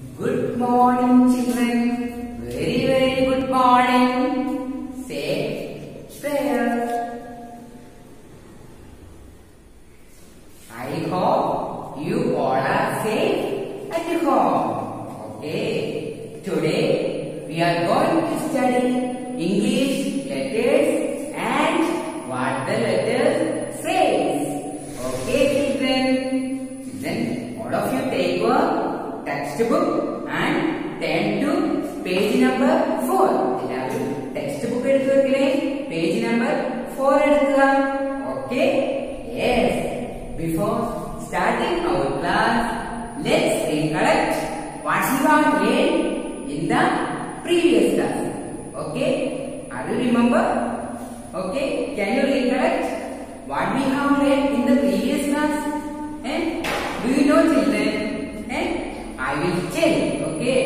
Good morning, children. program. Okay? Yes. Before starting our class, let's recollect what you have learned in the previous class. Okay? Are you remember? Okay? Can you recollect what we have learned in the previous class? And do you know children? And I will tell. Okay?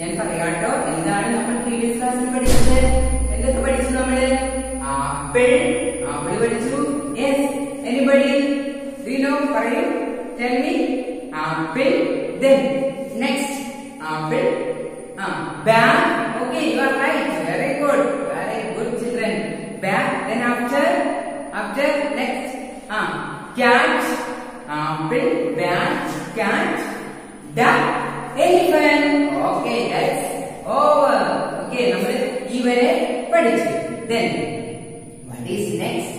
ഞാൻ പറയാട്ടോ എന്താണ് നമ്മൾ previous ക്ലാസ്സിൽ പഠിച്ചത് എന്തൊക്കെ പഠിച്ചു നമ്മൾ apple Then next apple. Uh, bag. Uh, okay, you are right. Very good. Very good children. Bag. Then after after next uh, catch, uh, Apple. Bag. catch, duck, elephant. Okay, that's over. Okay, number even. പഠിച്ചു. Then what is next?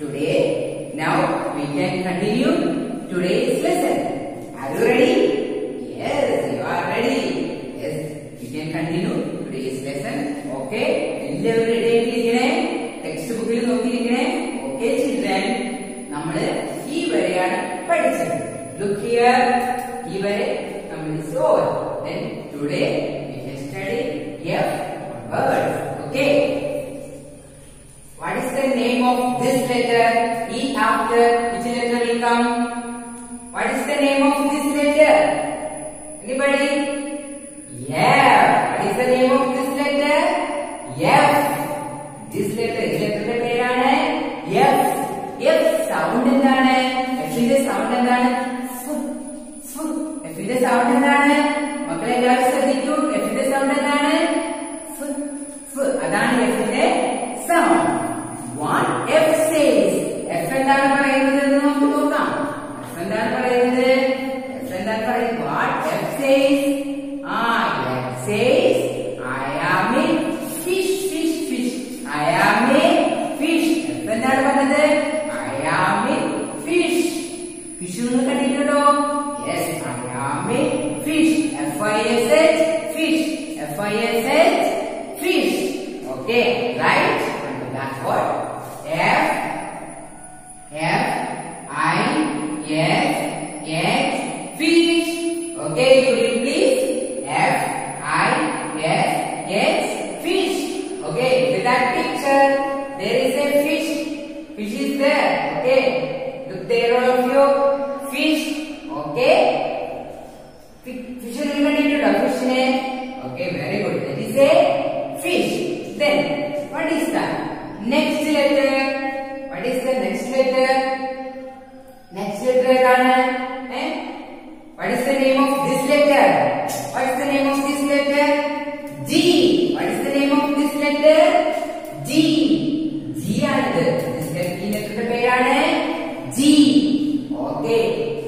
Today. Now we can continue today's lesson. Are you ready? Here, even coming is. Then today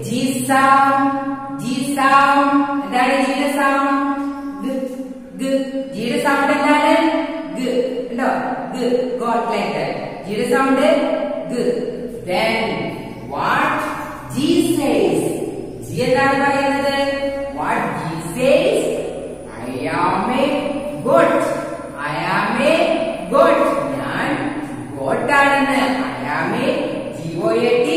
G sound, G sound. എന്താണ് G, sound G, G. ജിയുടെ sound എന്താണ് G. ഉണ്ടോ G. Got like that. sound sound G. Then what G says. G എന്താണ് പറയുന്നത് What G says. I am a good. I am a goat. ഞാൻ goat ആണെന്ന് I am a G O A T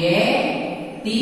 A T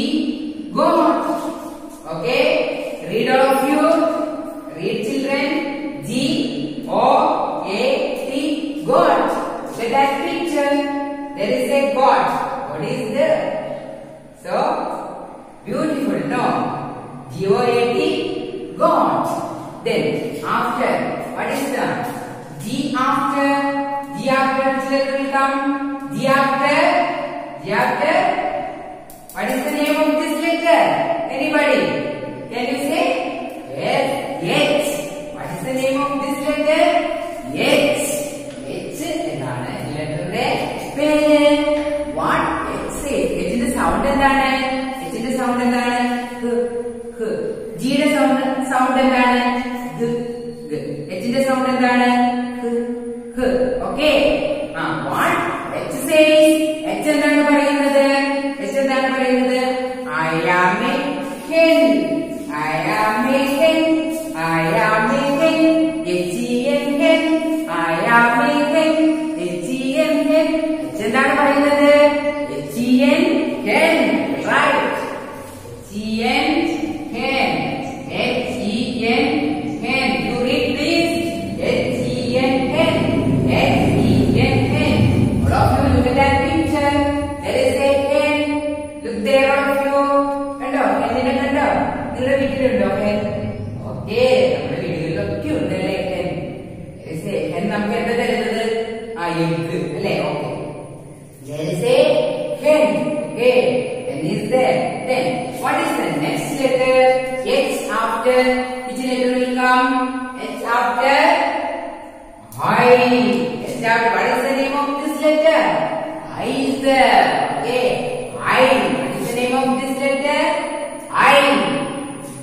Okay. I is the name of this letter. I.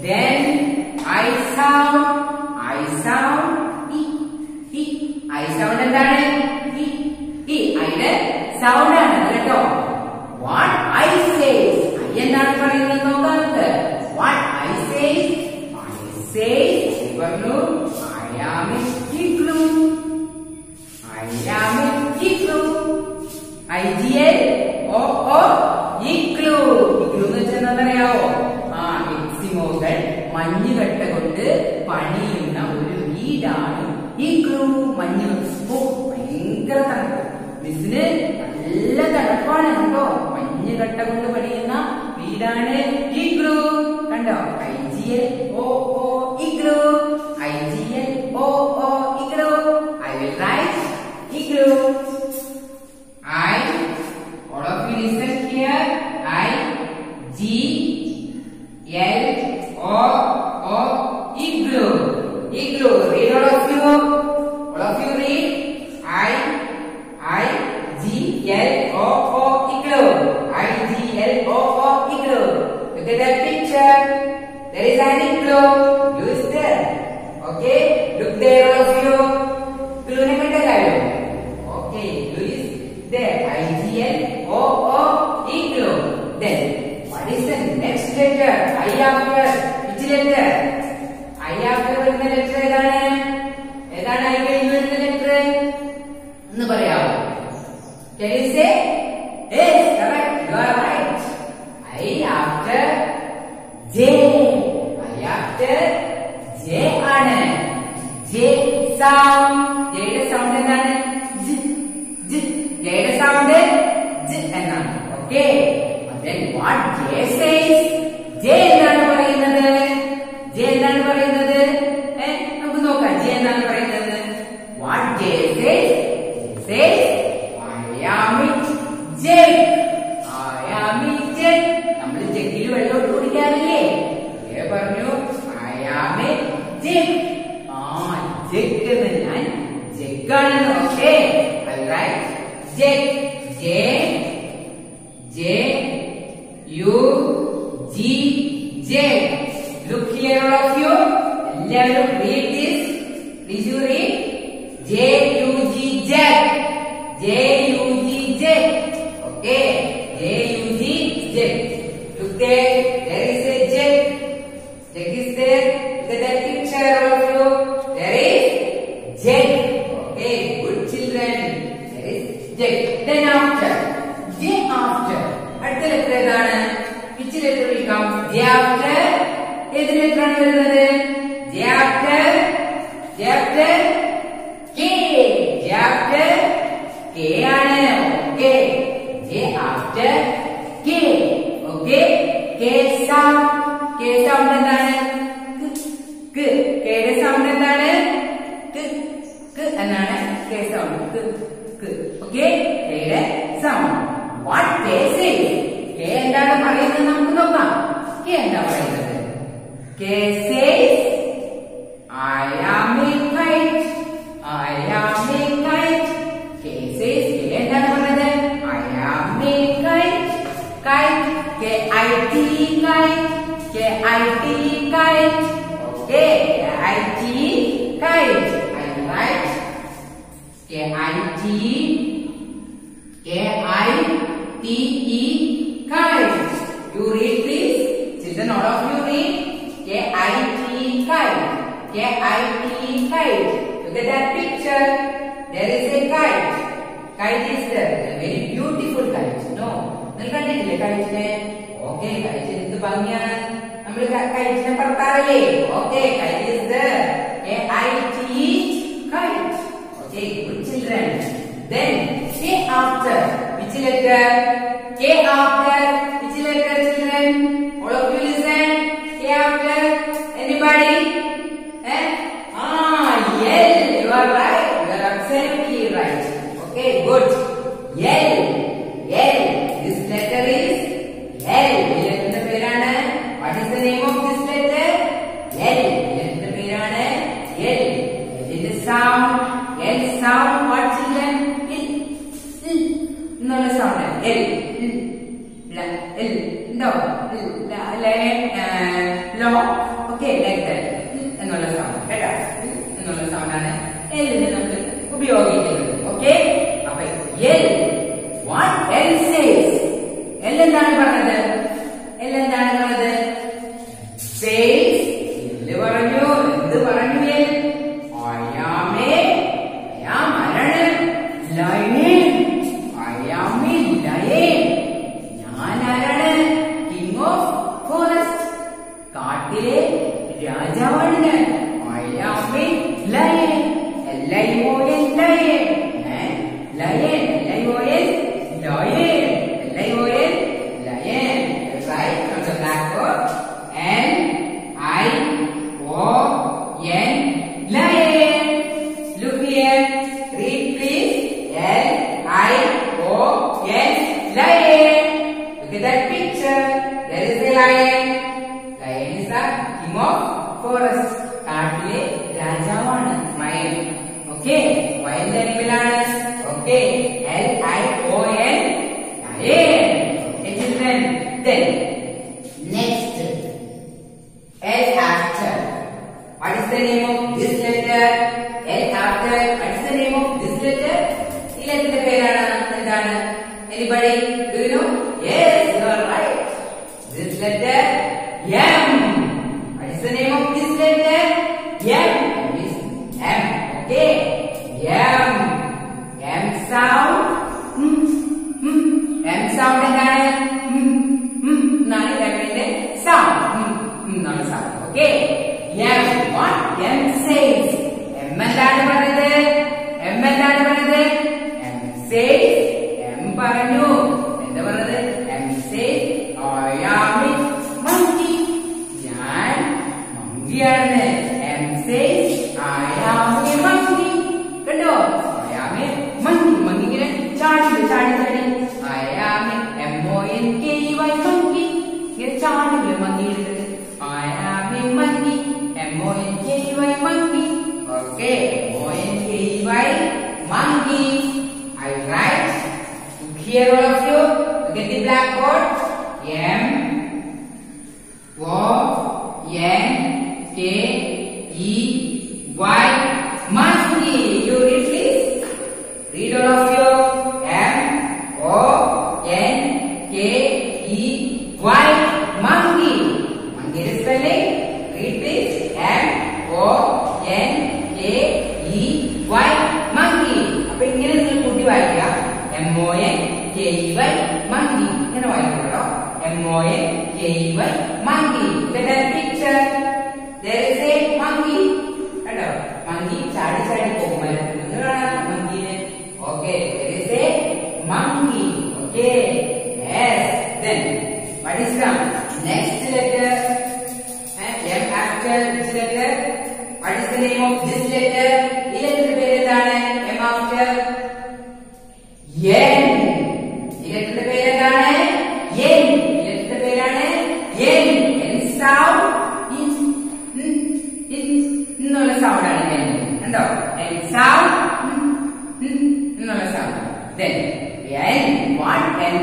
Then I sound. I sound. E. E. I I sound എന്താണ്? He. E. E. I. I sound മിസ്സിന് നല്ല തണുപ്പാണ് കണ്ടോ? മഞ്ഞ് കട്ട കൊണ്ട് പണിയുന്ന വീടാണ് ഇഗ്രൂ കണ്ടോ? I G L O O igloo I G L O O igloo I will write igloo There is an igloo. Blue there. Okay. Look there all of you. Blue ne kanda gayo. Okay. Blue is there. I G L O O igloo. Then what is the next letter? I after which letter? S misure K sound എന്താണ്? കേടെ sound എന്താണ് എന്നാണ് K sound okay? കേടെ sound what K says എന്താണ് പറയുന്നത് നമുക്ക് നോക്കാം. K എന്താ പറയുന്നത്? K says K I T kite. I write K I T K I T E kite. You read please. Children, all of you read. K I T kite. K I T kite. Look at that picture. There is a kite. Kite is there. A very beautiful kite. No. നിങ്ങൾ കണ്ടിട്ടില്ലേ കൈറ്റിനെ okay കൈറ്റിന് എന്ത് ഭംഗിയാണ് നമ്മൾ കൈറ്റിനെ പറത്താറില്ലേ okay kite is there A I T kite. Okay, good children. Then K after which letter? K after which letter, children? All of you listen. K after anybody? Eh? Ah, L. You are right. You are absolutely right. Okay, good. L. there M. இருக்கிறது I am a monkey M O N K E Y monkey okay M O N K E Y monkey I write to clear all of you look at the blackboard. M O N K E Y monkey ഇങ്ങനെ വായിക്കട്ടോ M O N K E Y monkey picture there is a monkey കണ്ടോ monkey ചാടി ചാടി പോകും മരത്തിൽ നിന്ന് കാണാം മങ്കീനെ okay there is a monkey okay yes then what is the next letter eh, M after which letter what is the name of this sound ആണ് N കണ്ടോ N sound എന്നുള്ള sound then n what n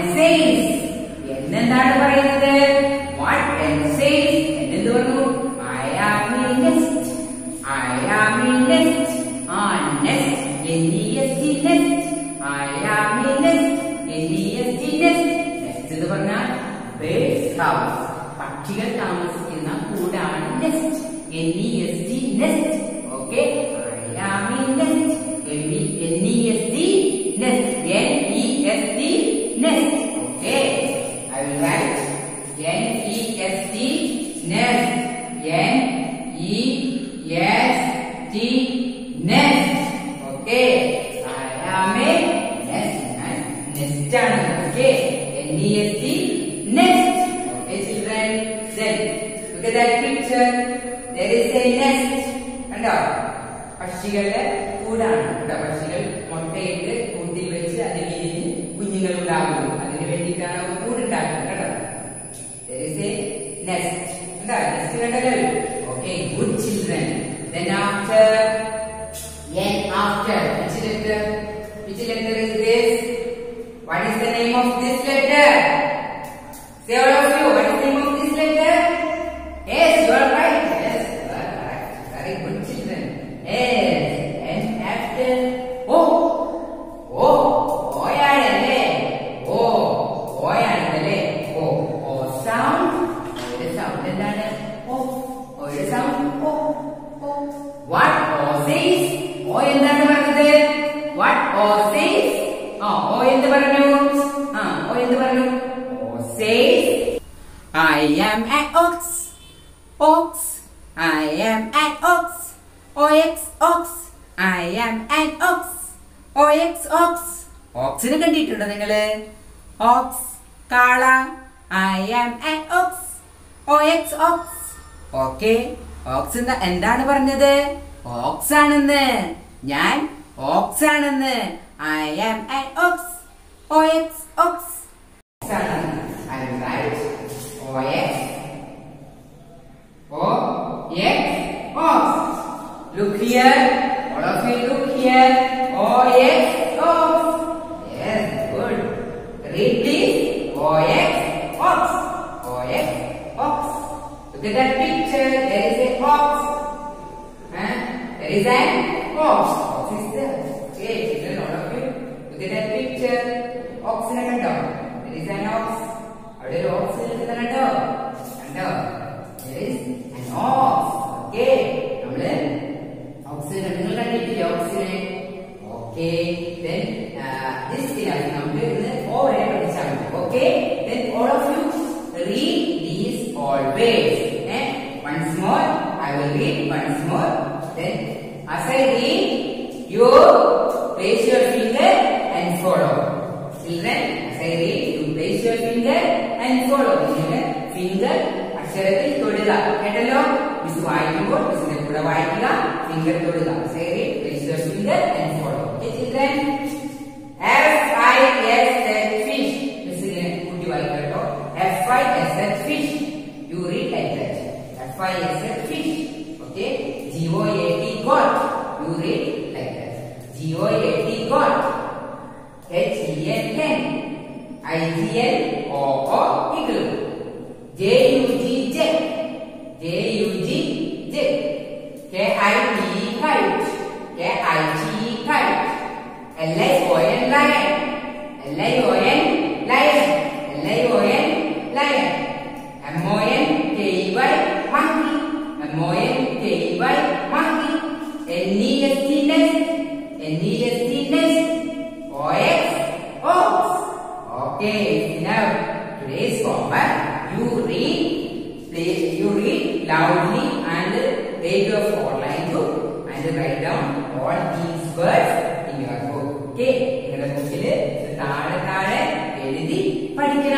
right? Then Si le ox. I am an ox. Ox ox. I am an ox. Ox ox. ഓക്സിനെ കണ്ടിട്ടുണ്ടോ നിങ്ങൾ? Ox കാള. I am an ox O X ox okay ox എന്താ എന്താണ് പറഞ്ഞത്? Ox ആണെന്ന് ഞാൻ ox ആണെന്ന് I am an ox O ox ox I will write OX. for X ox. Look here. All of you look here. O X ox. Yes, good. Read this. O X ox. O X ox. Look at that picture. There is a ox. Huh? There is an ox. Ox is there. Okay, children, all of you. Look at that picture. Ox in a dog? There is an ox. How do you ox in a dog? Under. There is ox. Okay. നമ്മള് ഓക്സിനെ നിങ്ങൾ കണ്ടിട്ടില്ലേ ഓക്സിനെ okay then uh, this class നമുക്ക് ഇന്ന് ഓ വരെ പഠിച്ചാൽ മതി okay then all of you read these always eh? once more I will read once more then as I read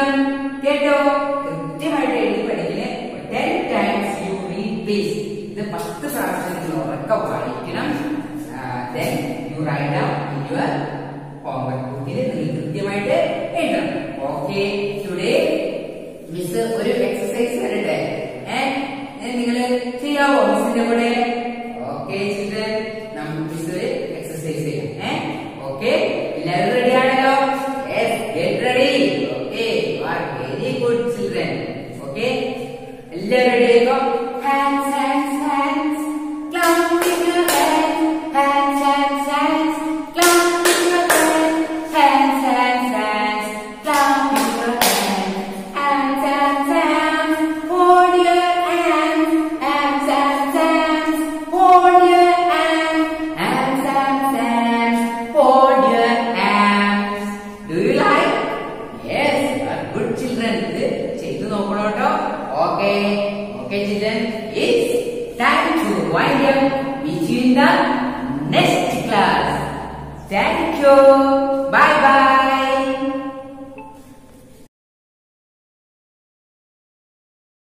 പഠിക്കണം കേട്ടോ? കൃത്യമായിട്ട് എഴുതി പഠിക്കണേ. Ten times you read page ഇത് പത്ത് പ്രാവശ്യം നിങ്ങൾ ഉറക്കെ വായിക്കണം. Then you write out in your homework ബുക്കിൽ നിങ്ങൾ കൃത്യമായിട്ട് എഴുതണം. ഓക്കെ ടുഡേ മിസ് ഒരു എക്സസൈസ് തരട്ടെ ഏഹ് നിങ്ങൾ ചെയ്യാവോ മിസ്സിന്റെ കൂടെ?